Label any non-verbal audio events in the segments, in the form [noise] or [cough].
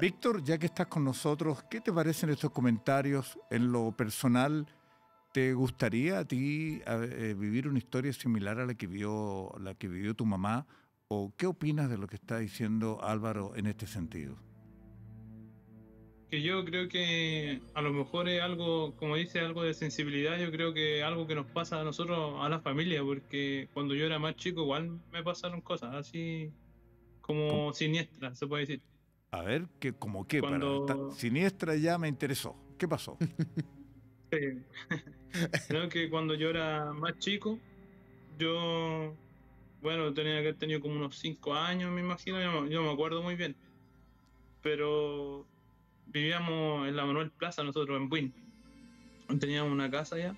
Víctor, ya que estás con nosotros, ¿qué te parecen estos comentarios en lo personal? ¿Te gustaría a ti eh, vivir una historia similar a la que vio la que vivió tu mamá? ¿O qué opinas de lo que está diciendo Álvaro en este sentido? Que yo creo que a lo mejor es algo, como dice, algo de sensibilidad. Yo creo que algo que nos pasa a nosotros, a la familia, porque cuando yo era más chico, igual me pasaron cosas así como siniestras, se puede decir. A ver, que como qué, para siniestra ya me interesó. ¿Qué pasó? [laughs] [laughs] Creo que cuando yo era más chico, yo, bueno, tenía que haber tenido como unos 5 años, me imagino, yo, me acuerdo muy bien. Pero vivíamos en la Manuel Plaza, nosotros en Buin. Teníamos una casa allá.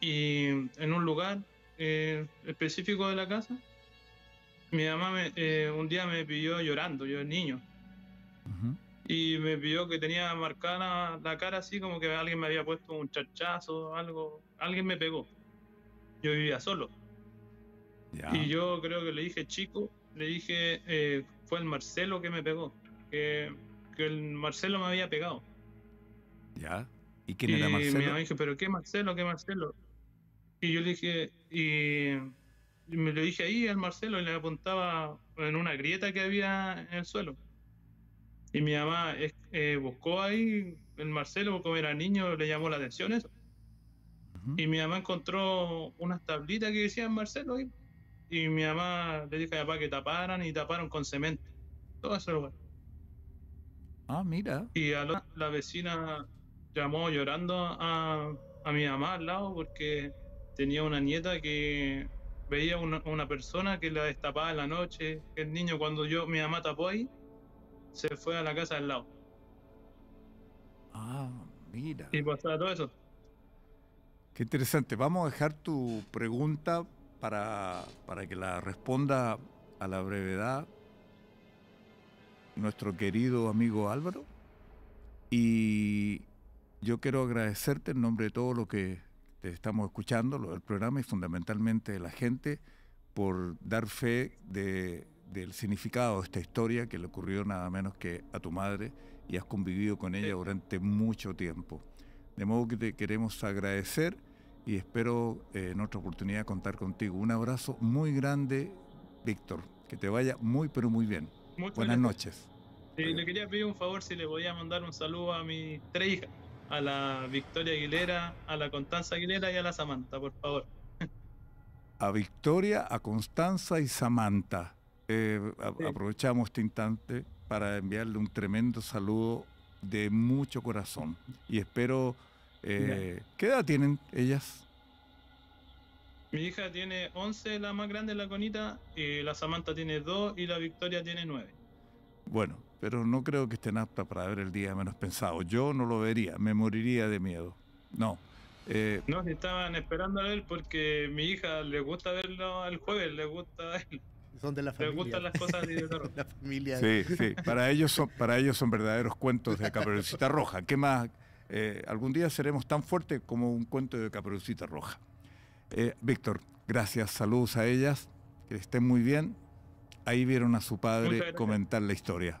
Y en un lugar eh, específico de la casa, mi mamá eh, un día me pidió llorando, yo era niño y me pidió que tenía marcada la cara así como que alguien me había puesto un chachazo, algo, alguien me pegó. Yo vivía solo. Y yo creo que le dije chico, le dije, eh, fue el Marcelo que me pegó, que, que, el Marcelo me había pegado. ¿Ya? ¿Y quién era Marcelo? Y mi mamá dije, pero ¿qué Marcelo? ¿Qué Marcelo? Y yo le dije, y me lo dije ahí al Marcelo y le apuntaba en una grieta que había en el suelo. Y mi mamá eh, buscó ahí el Marcelo, como era niño, le llamó la atención eso. Y mi mamá encontró unas tablitas que decían Marcelo ahí. Y mi mamá le dijo a mi papá que taparan y taparon con cemento. Todo ese lugar. Ah, mira. Y a la, vecina llamó llorando a, a, mi mamá al lado porque tenía una nieta que veía una, una persona que la destapaba en la noche. El niño, cuando yo, mi mamá tapó ahí, se fue a la casa al lado. Ah, mira. Y pasaba todo eso. Qué interesante. Vamos a dejar tu pregunta para, para que la responda a la brevedad nuestro querido amigo Álvaro. Y yo quiero agradecerte en nombre de todo lo que te estamos escuchando, lo del programa y fundamentalmente de la gente, por dar fe de del significado de esta historia que le ocurrió nada menos que a tu madre y has convivido con ella durante mucho tiempo. De modo que te queremos agradecer y espero eh, en otra oportunidad contar contigo. Un abrazo muy grande, Víctor. Que te vaya muy, pero muy bien. Buenas noches. le quería pedir un favor si le podía mandar un saludo a mis tres hijas, a la Victoria Aguilera, a la Constanza Aguilera y a la Samantha, por favor. A Victoria, a Constanza y Samantha. Eh, aprovechamos este instante para enviarle un tremendo saludo de mucho corazón y espero... Eh, ¿Qué edad tienen ellas? Mi hija tiene 11, la más grande, la conita, y la Samantha tiene 2 y la Victoria tiene 9. Bueno, pero no creo que estén aptas para ver el día menos pensado. Yo no lo vería, me moriría de miedo. No. Eh, no, estaban esperando a él porque mi hija le gusta verlo el jueves, le gusta [laughs] él. Son de la familia. Me gustan las cosas de terror. [laughs] la familia. Sí, sí. Para ellos son, para ellos son verdaderos cuentos de Caperucita Roja. ¿Qué más? Eh, algún día seremos tan fuertes como un cuento de Caperucita Roja. Eh, Víctor, gracias. Saludos a ellas. Que estén muy bien. Ahí vieron a su padre comentar la historia.